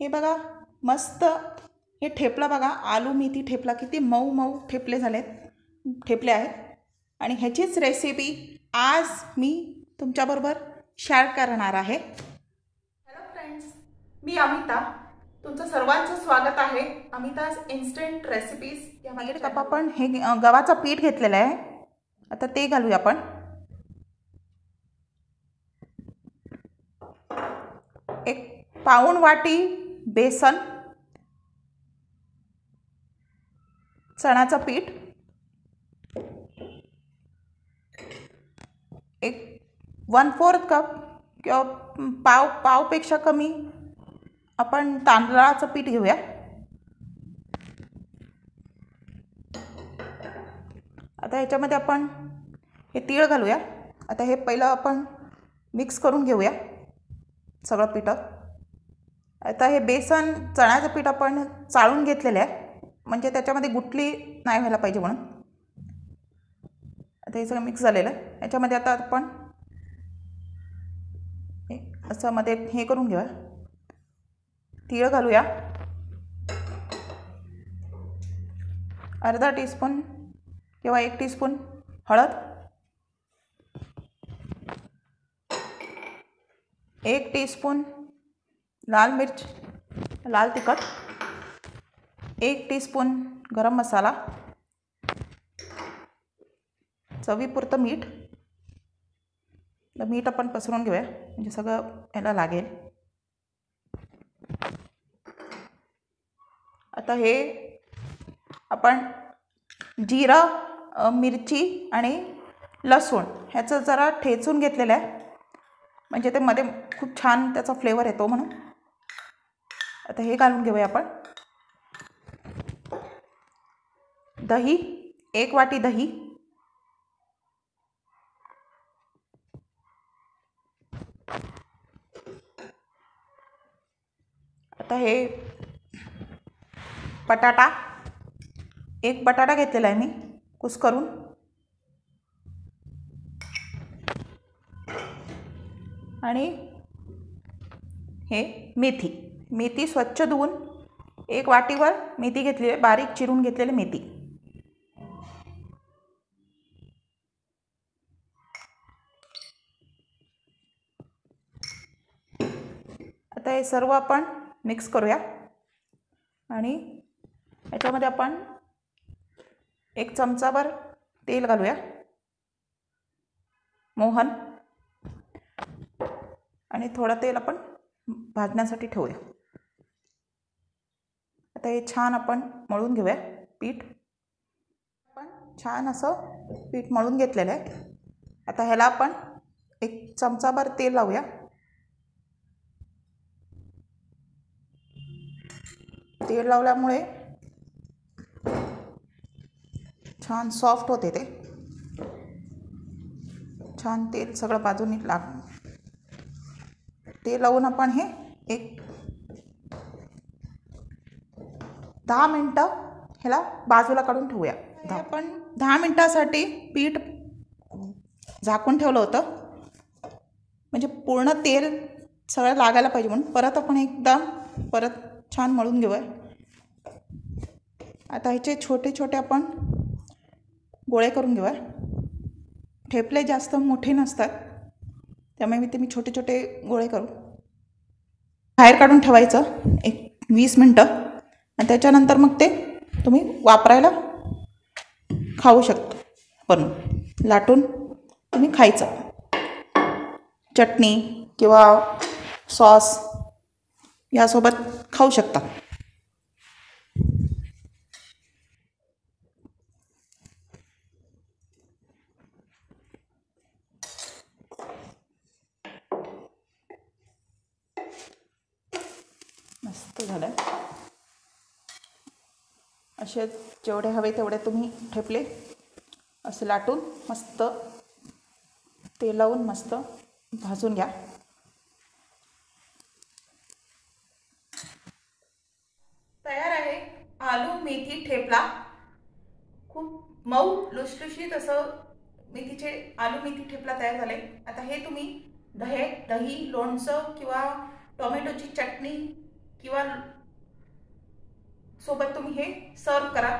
हे बघा मस्त. हे ठेपला बघा आलू मेथी ठेपला किती मऊ मऊ ठेपले झालेत. ठेपले आहेत. आणि ह्याचीच रेसिपी आज मी तुमच्याबरोबर शेअर करणार आहे. हॅलो फ्रेंड्स मी अमिता. तुमचं सर्वांचं स्वागत आहे अमिताज इन्स्टंट रेसिपीज या मागे कप आपण हे गव्हाचं पीठ घेतलेलं आहे. आता ते घालूया आपण. एक पाऊण वाटी बेसन चण्याचं पीठ एक वन फोर्थ कप किंवा पाव पावपेक्षा कमी आपण तांदळाचं पीठ घेऊया. आता ह्याच्यामध्ये आपण हे तीळ घालूया. आता हे पहिलं आपण मिक्स करून घेऊया सगळं पिठं. आता हे बेसन चण्याचं पीठ आपण चाळून घेतलेलं आहे. म्हणजे त्याच्यामध्ये गुटली नाही व्हायला पाहिजे म्हणून. आता हे सगळं मिक्स झालेलं आहे. याच्यामध्ये आता आपण हे असं मध्ये हे करून घेऊया. तीळ घालूया. अर्धा टीस्पून किंवा एक टीस्पून हळद. एक टीस्पून लाल मिर्च लाल तिखट एक टीस्पून गरम मसाला चवीपुरतं मीठ. तर मीठ आपण पसरून घेऊया म्हणजे सगळं याला लागेल. आता हे आपण जिरं मिरची आणि लसूण ह्याचं जरा ठेचून घेतलेलं आहे. म्हणजे ते मध्ये खूप छान त्याचा फ्लेवर येतो म्हणून. आता हे घालून घेऊया आपण. दही एक वाटी दही. आता हे बटाटा एक बटाटा घेतलेला आहे मी कुस करून. आणि हे मेथी. मेथी स्वच्छ धुवून एक वाटीवर मेथी घेतली आहे. बारीक चिरून घेतलेली मेथी. आता हे सर्व आपण मिक्स करूया. आणि याच्यामध्ये आपण एक चमचाभर तेल घालूया. मोहन. आणि थोडं तेल आपण भाजण्यासाठी ठेवूया. आता हे छान आपण मळून घेऊया. पीठ. आपण छान असं पीठ मळून घेतलेलं आहे. आता ह्याला आपण एक चमचाभर तेल लावूया. तेल लावल्यामुळे छान सॉफ्ट होते ते. छान तेल सगळं बाजूनी लाग ते लावून आपण हे एक दहा मिनटं ह्याला बाजूला काढून ठेवूया. आपण दहा मिनटासाठी पीठ झाकून ठेवलं होतं. म्हणजे पूर्ण तेल सगळं लागायला पाहिजे म्हणून. परत आपण एकदा परत छान मळून घेऊया. आता ह्याचे छोटे छोटे आपण गोळे करून घेऊया. ठेपले जास्त मोठे नसतात. त्यामुळे मी ते मी छोटे छोटे गोळे करू. बाहेर काढून ठेवायचं. एक वीस मिनटं. आणि त्याच्यानंतर मग ते तुम्ही वापरायला खाऊ शकता. पण लाटून तुम्ही खायचं. चटणी किंवा सॉस यासोबत खाऊ शकता. मस्त झालं असे जेवढे हवे तेवढे तुम्ही ठेपले. असे लाटून मस्त ते लावून मस्त भाजून घ्या. तयार आहे आलू मेथी ठेपला. खूप मऊ लुसलुशीत असं मेथीचे आलू मेथी ठेपला तयार झाले. आता हे तुम्ही दहे दही लोणचं किंवा टोमॅटोची चटणी किंवा सोबत तुम्ही हे सर्व करा.